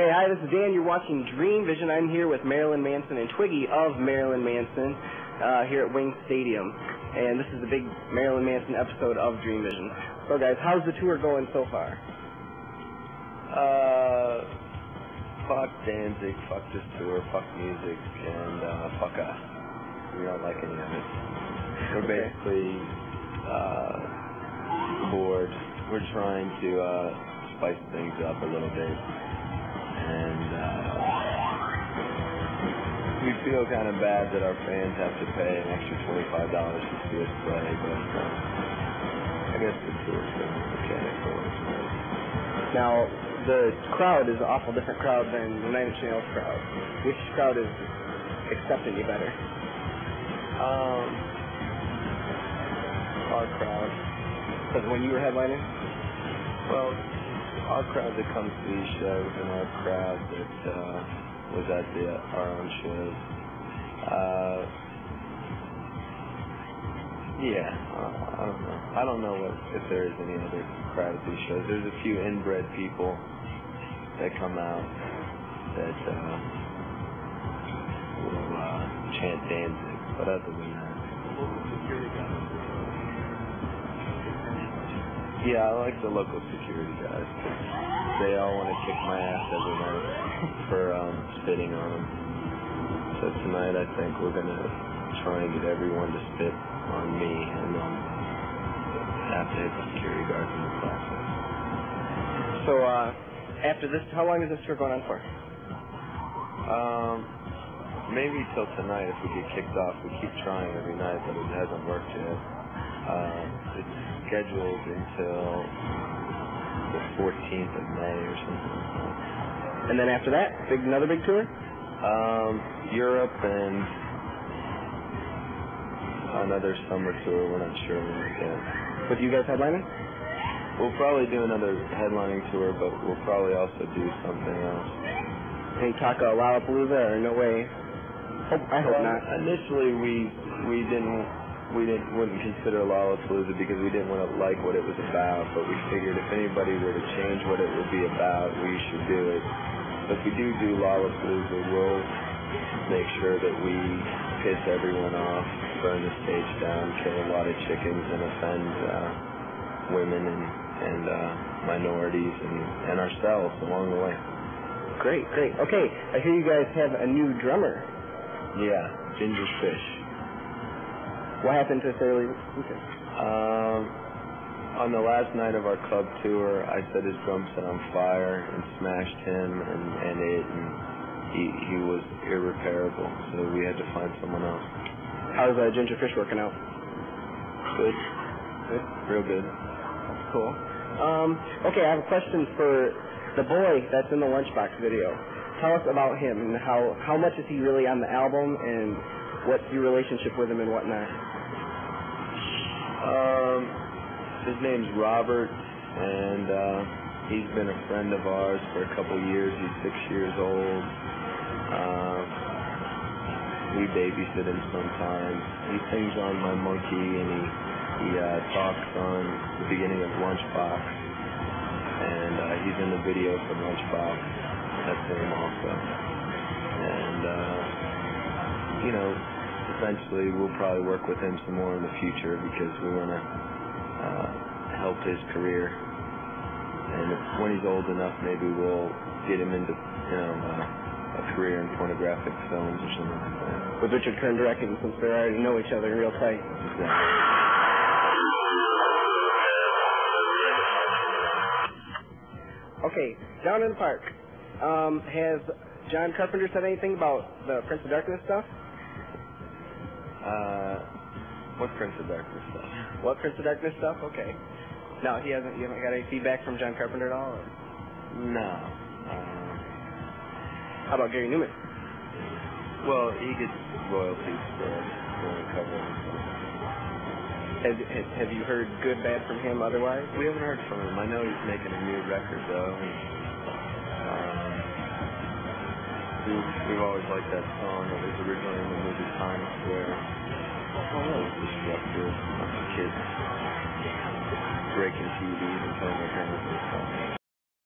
Okay, hi, this is Dan. You're watching Dream Vision. I'm here with Marilyn Manson and Twiggy of Marilyn Manson uh, here at Wing Stadium. And this is the big Marilyn Manson episode of Dream Vision. So, guys, how's the tour going so far? Uh, fuck Danzig, fuck this tour, fuck music, and uh, fuck us. We don't like any of it. We're Okay. basically uh, bored. We're trying to uh, spice things up a little bit, and uh, we feel kind of bad that our fans have to pay an extra twenty-five dollars to see us play, but uh, I guess it's the tour's been okay for worth. Now, the crowd is an awful different crowd than the Nine Inch Nails crowd. Which crowd is accepting you better? Um, our crowd. Because when you were headlining? Well, our crowd that comes to these shows and our crowd that uh, was at the our own shows. Uh, yeah, uh, I don't know. I don't know what if there is any other crowd at these shows. There's a few inbred people that come out that uh, will uh, chant Danzig, but other than that. Yeah, I like the local security guys. They all want to kick my ass every night for um, spitting on them. So tonight I think we're gonna try and get everyone to spit on me, and then have to hit the security guards in the process. So, uh, after this, how long is this tour going on for? Um, maybe till tonight if we get kicked off. We keep trying every night, but it hasn't worked yet. Uh, it's scheduled until the 14th of May or something. And then after that, big another big tour? Um, Europe and another summer tour. We're not sure when yet. With you guys headlining? We'll probably do another headlining tour, but we'll probably also do something else. Any talk of Lollapalooza or no way? Hope, I hope Well, not. Initially, we we didn't we didn't wouldn't consider Lollapalooza because we didn't want to like what it was about. But we figured if anybody were to change what it would be about, we should do it. If we do do Lollapalooza, we'll make sure that we piss everyone off, burn the stage down, kill a lot of chickens, and offend uh, women and and uh, minorities and and ourselves along the way. Great, great. Okay, I hear you guys have a new drummer. Yeah, Ginger Fish. What happened to Sara Lee Lucas? Um, on the last night of our club tour, I set his drum set on fire and smashed him and, and it, and he he was irreparable. So we had to find someone else. How's uh, Ginger Fish working out? Good, Good. real good. Cool. Um, okay, I have a question for the boy that's in the Lunchbox video. Tell us about him and how how much is he really on the album and what's your relationship with him and whatnot. Um, his name's Robert, and uh, he's been a friend of ours for a couple years. He's six years old. Uh, we babysit him sometimes. He sings on My Monkey, and he he uh, talks on the beginning of Lunchbox, and uh, he's in the video for Lunchbox. That's him also. And uh, you know, eventually we'll probably work with him some more in the future because we want to uh, help his career. And if, when he's old enough, maybe we'll get him into, you know, uh, a career in pornographic films or something like that. With Richard Kern directing since they already know each other real tight. Exactly. Okay, down in the park. Um, has John Carpenter said anything about the Prince of Darkness stuff? Uh, what Prince of Darkness stuff? What Prince of Darkness stuff? Okay. No, he hasn't. You haven't got any feedback from John Carpenter at all. Or? No. Uh, How about Gary Numan? well, he gets royalties for for covering. Have, have, have you heard good, bad from him otherwise? We haven't heard from him. I know he's making a new record though. Um, we, we've always liked that song. It was originally breaking TVs and parents and stuff.